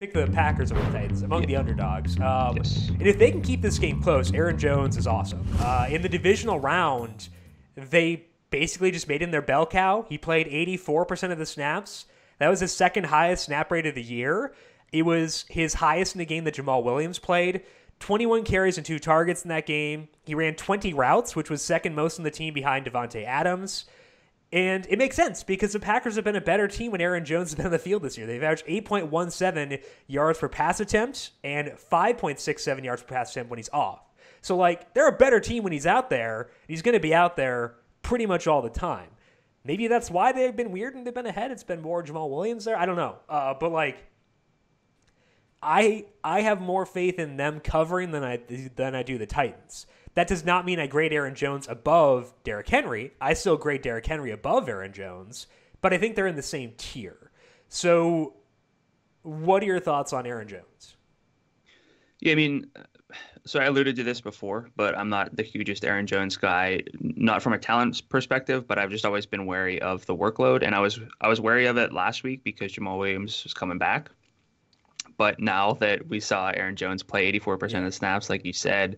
pick the Packers over the Titans among Yeah. the underdogs. Um, Yes. And if they can keep this game close, Aaron Jones is awesome. Uh, in the divisional round, they basically just made him their bell cow. He played 84% of the snaps. That was his second highest snap rate of the year. It was his highest in the game that Jamaal Williams played. 21 carries and two targets in that game. He ran 20 routes, which was second most on the team behind Davante Adams. And it makes sense because the Packers have been a better team when Aaron Jones has been on the field this year. They've averaged 8.17 yards per pass attempt and 5.67 yards per pass attempt when he's off. So, like, they're a better team when he's out there. He's going to be out there pretty much all the time. Maybe that's why they've been weird and they've been ahead. It's been more Jamaal Williams there. I don't know. Uh, but, like, I I have more faith in them covering than I than I do the Titans. That does not mean I grade Aaron Jones above Derrick Henry. I still grade Derrick Henry above Aaron Jones, but I think they're in the same tier. So, what are your thoughts on Aaron Jones? Yeah, I mean, so I alluded to this before, but I'm not the hugest Aaron Jones guy, not from a talent perspective, but I've just always been wary of the workload, and I was I was wary of it last week because Jamaal Williams was coming back. But now that we saw Aaron Jones play 84% of the snaps, like you said,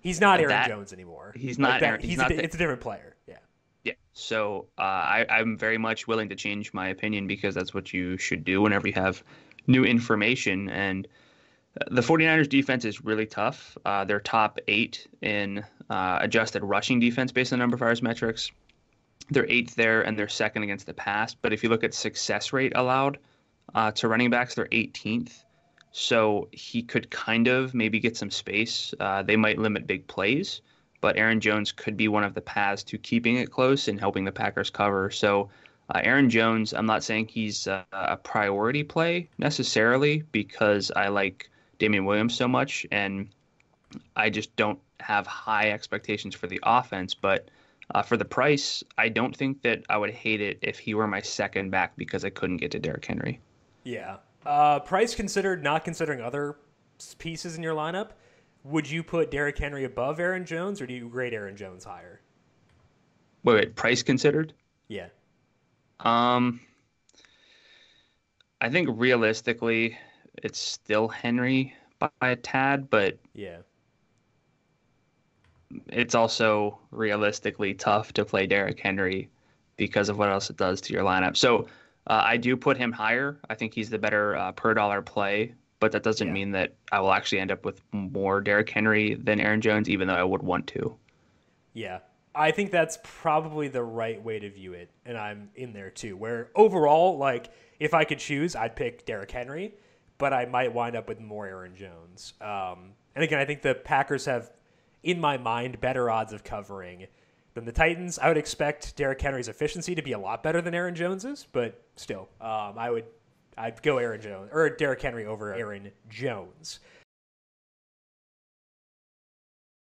He's not Aaron That- Jones anymore. he's Like not that- Aaron- he's he's not a, it's a different player. Yeah. Yeah. So uh, I, I'm very much willing to change my opinion because that's what you should do whenever you have new information. And uh, the 49ers defense is really tough. Uh, they're top eight in uh, adjusted rushing defense based on numberFire's metrics. They're eighth there and they're second against the pass. But if you look at success rate allowed uh, to running backs, they're 18th. So he could kind of maybe get some space. Uh, they might limit big plays but Aaron Jones could be one of the paths to keeping it close and helping the Packers cover. So, uh, Aaron Jones, I'm not saying he's a, a priority play necessarily because I like Damien Williams so much, and I just don't have high expectations for the offense. But uh, for the price, I don't think that I would hate it if he were my second back because I couldn't get to Derrick Henry. Yeah. Uh, price considered, not considering other pieces in your lineup, would you put Derrick Henry above Aaron Jones or do you grade Aaron Jones higher? Wait, wait, price considered? Yeah. Um, I think realistically, it's still Henry by a tad, but Yeah. it's also realistically tough to play Derrick Henry because of what else it does to your lineup. So uh, I do put him higher. I think he's the better uh, per dollar play, but that doesn't Yeah. mean that I will actually end up with more Derrick Henry than Aaron Jones, even though I would want to. Yeah. I think that's probably the right way to view it. And I'm in there too. Where overall, like, if I could choose, I'd pick Derrick Henry, but I might wind up with more Aaron Jones. Um, and again, I think the Packers have, in my mind, better odds of covering than the Titans. I would expect Derrick Henry's efficiency to be a lot better than Aaron Jones's, but still, um, I would I'd go Aaron Jones or Derrick Henry over Aaron Jones.